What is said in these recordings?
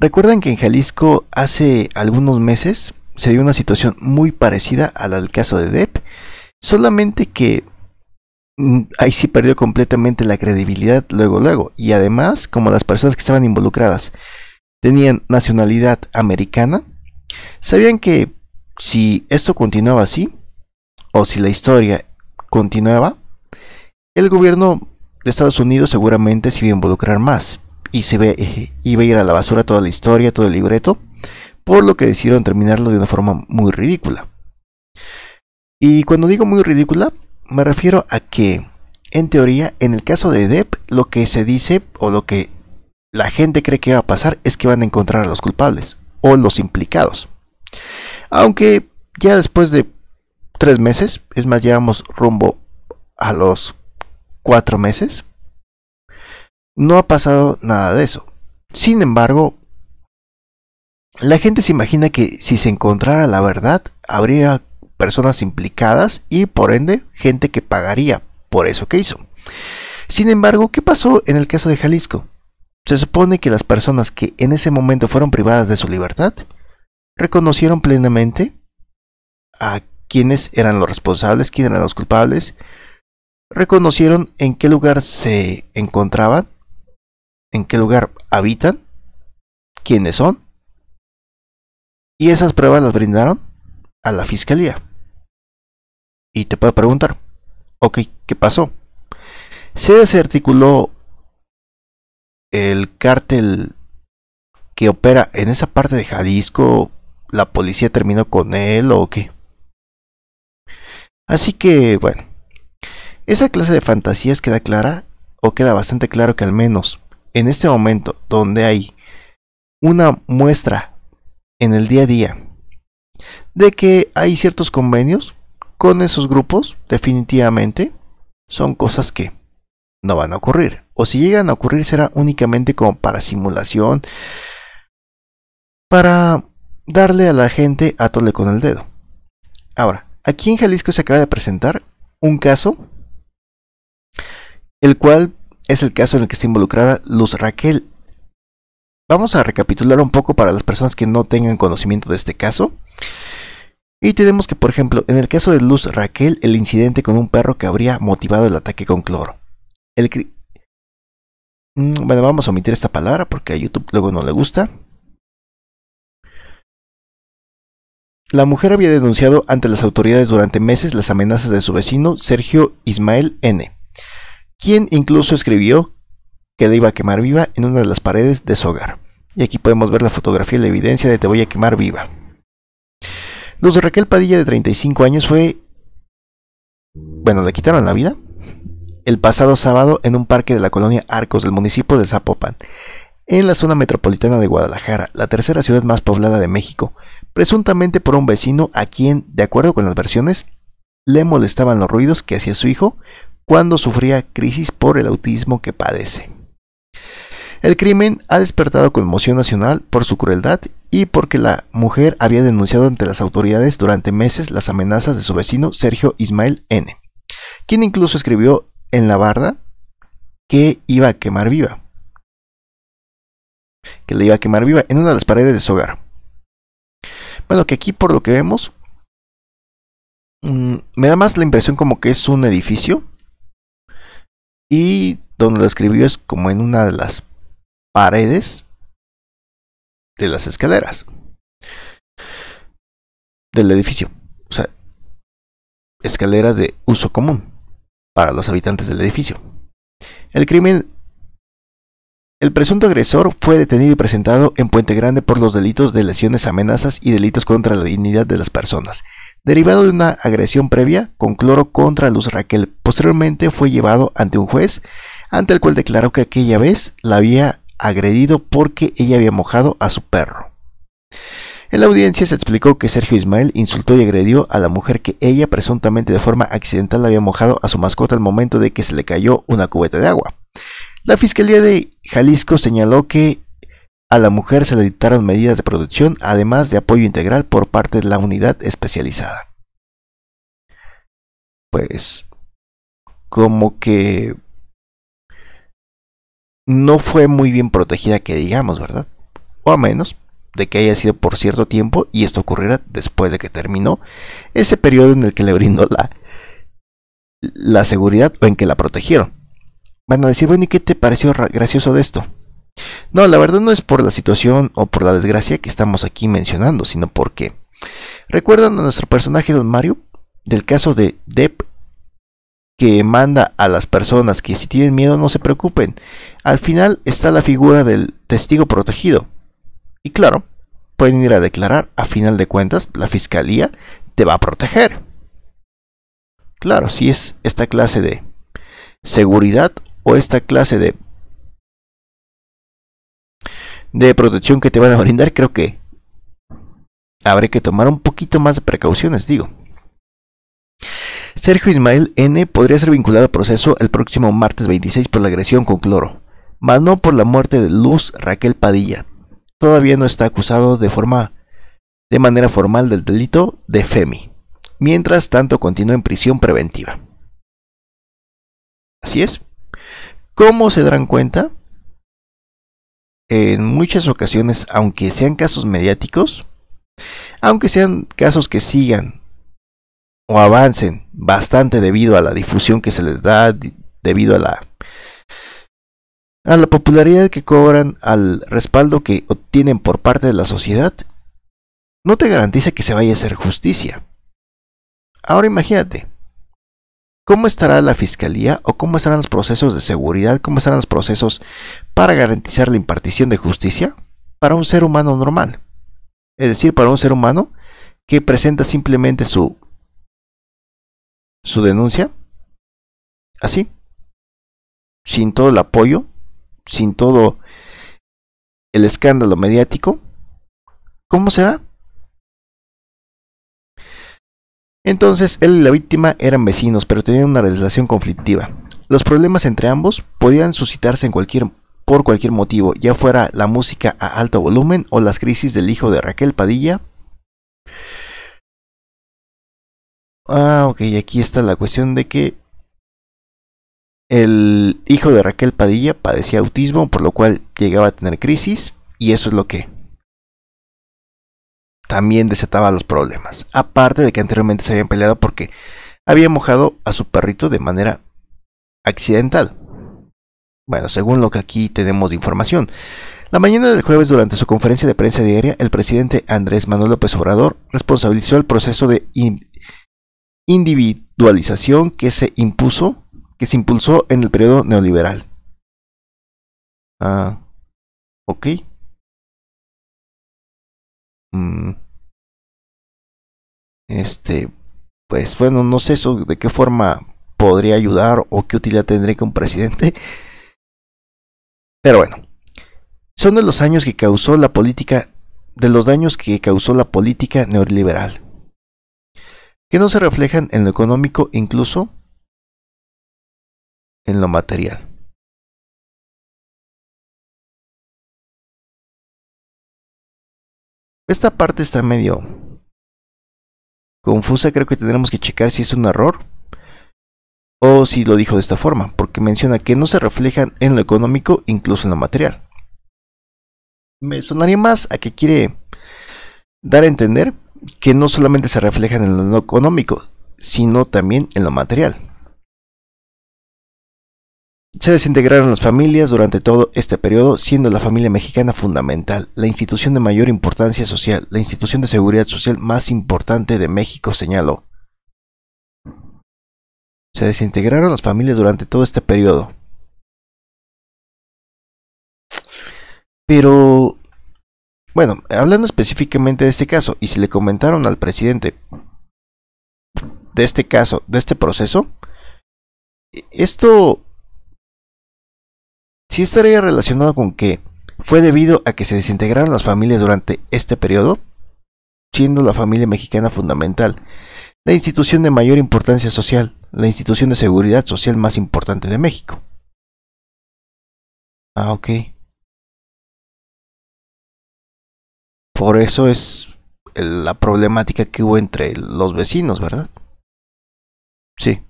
Recuerdan que en Jalisco hace algunos meses se dio una situación muy parecida a la del caso de Depp, solamente que mm, ahí sí perdió completamente la credibilidad luego luego. Y además como las personas que estaban involucradas tenían nacionalidad americana, sabían que si esto continuaba así o si la historia continuaba, el gobierno de Estados Unidos seguramente se iba a involucrar más y se ve, eh, iba a ir a la basura toda la historia, todo el libreto, por lo que decidieron terminarlo de una forma muy ridícula. Y cuando digo muy ridícula, me refiero a que, en teoría, en el caso de Depp, lo que se dice o lo que la gente cree que va a pasar es que van a encontrar a los culpables o los implicados. Aunque ya después de tres meses, es más, llevamos rumbo a los cuatro meses, no ha pasado nada de eso. Sin embargo, la gente se imagina que si se encontrara la verdad, habría personas implicadas y por ende gente que pagaría por eso que hizo. Sin embargo, ¿qué pasó en el caso de Jalisco? Se supone que las personas que en ese momento fueron privadas de su libertad reconocieron plenamente a quienes eran los responsables, quiénes eran los culpables, reconocieron en qué lugar se encontraban en qué lugar habitan, quiénes son, y esas pruebas las brindaron a la fiscalía. Y te puedo preguntar, ok, ¿qué pasó? ¿Se desarticuló el cártel que opera en esa parte de Jalisco? ¿La policía terminó con él o qué? Así que, bueno, esa clase de fantasías queda clara, o queda bastante claro que al menos en este momento donde hay una muestra en el día a día de que hay ciertos convenios con esos grupos, definitivamente son cosas que no van a ocurrir. O si llegan a ocurrir será únicamente como para simulación, para darle a la gente a tole con el dedo. Ahora, aquí en Jalisco se acaba de presentar un caso, el cual es el caso en el que está involucrada Luz Raquel. Vamos a recapitular un poco para las personas que no tengan conocimiento de este caso. Y tenemos que, por ejemplo, en el caso de Luz Raquel, el incidente con un perro que habría motivado el ataque con cloro. El mm, bueno, vamos a omitir esta palabra porque a YouTube luego no le gusta. La mujer había denunciado ante las autoridades durante meses las amenazas de su vecino Sergio Ismael N quien incluso escribió que le iba a quemar viva en una de las paredes de su hogar. Y aquí podemos ver la fotografía y la evidencia de te voy a quemar viva. Luz Raquel Padilla, de 35 años, fue... Bueno, le quitaron la vida el pasado sábado en un parque de la colonia Arcos del municipio de Zapopan, en la zona metropolitana de Guadalajara, la tercera ciudad más poblada de México, presuntamente por un vecino a quien, de acuerdo con las versiones, le molestaban los ruidos que hacía su hijo cuando sufría crisis por el autismo que padece. El crimen ha despertado conmoción nacional por su crueldad y porque la mujer había denunciado ante las autoridades durante meses las amenazas de su vecino Sergio Ismael N., quien incluso escribió en la barda que iba a quemar viva. Que le iba a quemar viva en una de las paredes de su hogar. Bueno, que aquí por lo que vemos, mm, me da más la impresión como que es un edificio y donde lo escribió es como en una de las paredes de las escaleras del edificio. O sea, escaleras de uso común para los habitantes del edificio. El crimen el presunto agresor fue detenido y presentado en Puente Grande por los delitos de lesiones, amenazas y delitos contra la dignidad de las personas, derivado de una agresión previa con cloro contra Luz Raquel. Posteriormente fue llevado ante un juez, ante el cual declaró que aquella vez la había agredido porque ella había mojado a su perro. En la audiencia se explicó que Sergio Ismael insultó y agredió a la mujer que ella presuntamente de forma accidental había mojado a su mascota al momento de que se le cayó una cubeta de agua. La Fiscalía de Jalisco señaló que a la mujer se le dictaron medidas de protección, además de apoyo integral por parte de la unidad especializada. Pues como que no fue muy bien protegida que digamos, ¿verdad? o a menos de que haya sido por cierto tiempo y esto ocurriera después de que terminó ese periodo en el que le brindó la, la seguridad o en que la protegieron. Van a decir, bueno, ¿y qué te pareció gracioso de esto? No, la verdad no es por la situación o por la desgracia que estamos aquí mencionando, sino porque recuerdan a nuestro personaje Don Mario del caso de Depp que manda a las personas que si tienen miedo no se preocupen. Al final está la figura del testigo protegido. Y claro, pueden ir a declarar, a final de cuentas, la fiscalía te va a proteger. Claro, si es esta clase de seguridad esta clase de de protección que te van a brindar, creo que habré que tomar un poquito más de precauciones, digo. Sergio Ismael N. podría ser vinculado al proceso el próximo martes 26 por la agresión con cloro, mas no por la muerte de Luz Raquel Padilla. Todavía no está acusado de forma de manera formal del delito de FEMI. Mientras tanto continúa en prisión preventiva. Así es. ¿Cómo se darán cuenta? En muchas ocasiones, aunque sean casos mediáticos, aunque sean casos que sigan o avancen bastante debido a la difusión que se les da, debido a la a la popularidad que cobran, al respaldo que obtienen por parte de la sociedad, no te garantiza que se vaya a hacer justicia. Ahora imagínate, ¿cómo estará la fiscalía o cómo estarán los procesos de seguridad, cómo estarán los procesos para garantizar la impartición de justicia para un ser humano normal? Es decir, para un ser humano que presenta simplemente su su denuncia así, sin todo el apoyo, sin todo el escándalo mediático, ¿cómo será? Entonces, él y la víctima eran vecinos, pero tenían una relación conflictiva. Los problemas entre ambos podían suscitarse por cualquier motivo, ya fuera la música a alto volumen o las crisis del hijo de Raquel Padilla Ah, ok, aquí está la cuestión de que el hijo de Raquel Padilla padecía autismo, por lo cual llegaba a tener crisis, y eso es lo que también desataba los problemas. Aparte de que anteriormente se habían peleado porque había mojado a su perrito de manera accidental. Bueno, según lo que aquí tenemos de información. La mañana del jueves, durante su conferencia de prensa diaria, el presidente Andrés Manuel López Obrador responsabilizó el proceso de individualización que se impuso, que se impulsó en el periodo neoliberal. Ah, ok. Mm. Este, pues bueno, no sé eso de qué forma podría ayudar o qué utilidad tendría que un presidente. Pero bueno, son de los años que causó la política, de los daños que causó la política neoliberal que no se reflejan en lo económico, incluso en lo material. Esta parte está medio confusa, creo que tendremos que checar si es un error o si lo dijo de esta forma, porque menciona que no se reflejan en lo económico, incluso en lo material. Me sonaría más a que quiere dar a entender que no solamente se reflejan en lo económico, sino también en lo material. Se desintegraron las familias durante todo este periodo, siendo la familia mexicana fundamental, la institución de mayor importancia social, la institución de seguridad social más importante de México, señaló. Se desintegraron las familias durante todo este periodo. Pero bueno, hablando específicamente de este caso, y si le comentaron al presidente de este caso, de este proceso, esto sí estaría relacionado con que fue debido a que se desintegraron las familias durante este periodo, siendo la familia mexicana fundamental, la institución de mayor importancia social, la institución de seguridad social más importante de México. Ah, ok. Por eso es la problemática que hubo entre los vecinos, ¿verdad? Sí.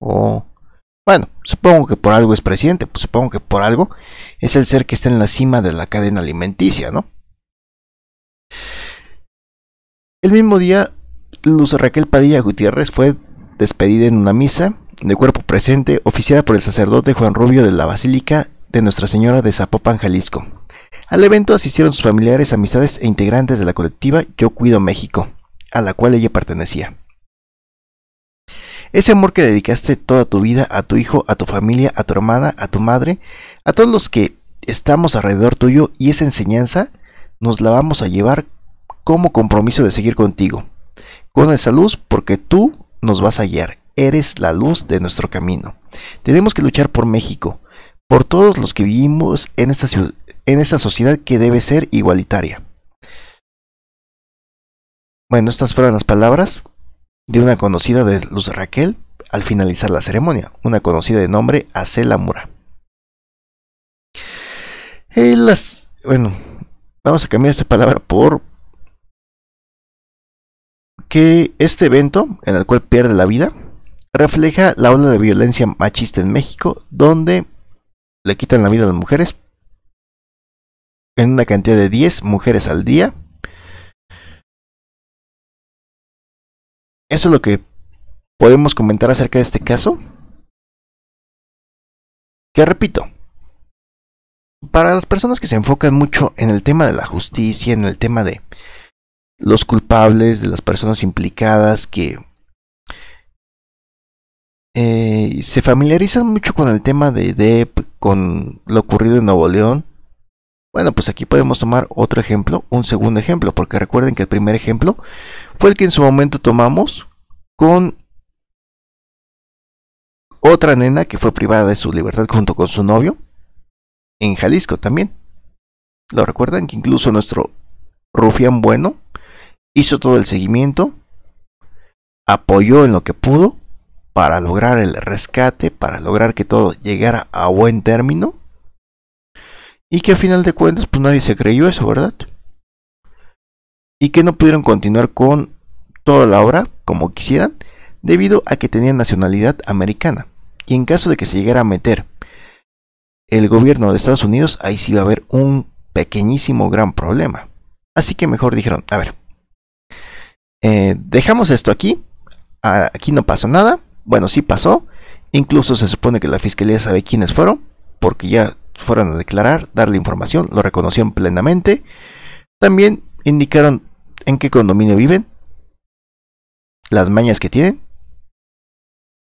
Oh. Bueno, supongo que por algo es presidente, pues supongo que por algo es el ser que está en la cima de la cadena alimenticia, ¿no? El mismo día, Luz Raquel Padilla Gutiérrez fue despedida en una misa de cuerpo presente oficiada por el sacerdote Juan Rubio de la Basílica de Nuestra Señora de Zapopan, Jalisco. Al evento asistieron sus familiares, amistades e integrantes de la colectiva Yo Cuido México, a la cual ella pertenecía. Ese amor que dedicaste toda tu vida a tu hijo, a tu familia, a tu hermana, a tu madre, a todos los que estamos alrededor tuyo y esa enseñanza nos la vamos a llevar como compromiso de seguir contigo, con esa luz porque tú nos vas a guiar, eres la luz de nuestro camino. Tenemos que luchar por México, por todos los que vivimos en esta, en esta sociedad que debe ser igualitaria. Bueno, estas fueron las palabras de una conocida de Luz Raquel al finalizar la ceremonia, una conocida de nombre Acela Mura. Eh, las, bueno, vamos a cambiar esta palabra por que este evento, en el cual pierde la vida, refleja la ola de violencia machista en México, donde le quitan la vida a las mujeres en una cantidad de 10 mujeres al día. Eso es lo que podemos comentar acerca de este caso. Que repito, para las personas que se enfocan mucho en el tema de la justicia, en el tema de los culpables, de las personas implicadas que eh, se familiarizan mucho con el tema de DEP, con lo ocurrido en Nuevo León. Bueno, pues aquí podemos tomar otro ejemplo, un segundo ejemplo, porque recuerden que el primer ejemplo fue el que en su momento tomamos con otra nena que fue privada de su libertad junto con su novio en Jalisco también. ¿Lo recuerdan? Que incluso nuestro rufián bueno hizo todo el seguimiento, apoyó en lo que pudo para lograr el rescate, para lograr que todo llegara a buen término. Y que a final de cuentas, pues nadie se creyó eso, ¿verdad? Y que no pudieron continuar con toda la obra como quisieran, debido a que tenían nacionalidad americana. Y en caso de que se llegara a meter el gobierno de Estados Unidos, ahí sí iba a haber un pequeñísimo gran problema. Así que mejor dijeron, a ver, eh, dejamos esto aquí, aquí no pasó nada, bueno, sí pasó, incluso se supone que la fiscalía sabe quiénes fueron, porque ya fueron a declarar, darle información, lo reconocieron plenamente, también indicaron en qué condominio viven, las mañas que tienen,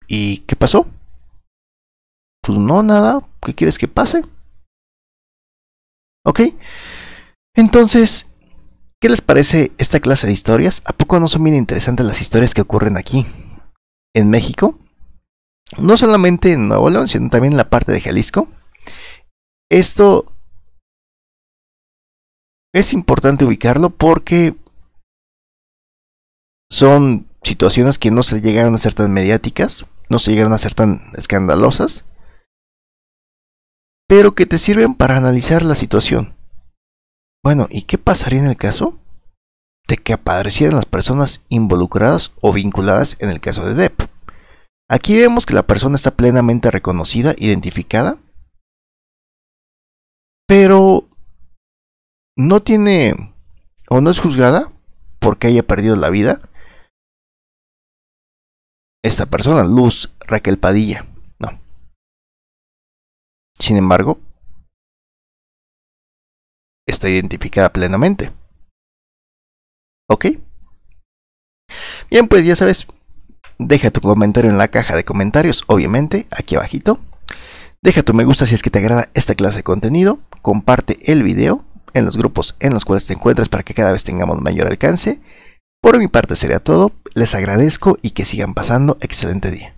y qué pasó. Pues no, nada, ¿qué quieres que pase? ¿Ok? Entonces, ¿Qué les parece esta clase de historias? ¿A poco no son bien interesantes las historias que ocurren aquí, en México? No solamente en Nuevo León, sino también en la parte de Jalisco. Esto es importante ubicarlo porque son situaciones que no se llegaron a ser tan mediáticas, no se llegaron a ser tan escandalosas, pero que te sirven para analizar la situación. Bueno, ¿y qué pasaría en el caso de que aparecieran las personas involucradas o vinculadas en el caso de Depp? Aquí vemos que la persona está plenamente reconocida, identificada, pero no tiene o no es juzgada porque haya perdido la vida esta persona, Luz Raquel Padilla. No. Sin embargo, está identificada plenamente. ¿Ok? Bien, pues ya sabes, deja tu comentario en la caja de comentarios, obviamente, aquí abajito. Deja tu me gusta si es que te agrada esta clase de contenido. Comparte el video en los grupos en los cuales te encuentras para que cada vez tengamos mayor alcance. Por mi parte sería todo. Les agradezco y que sigan pasando excelente día.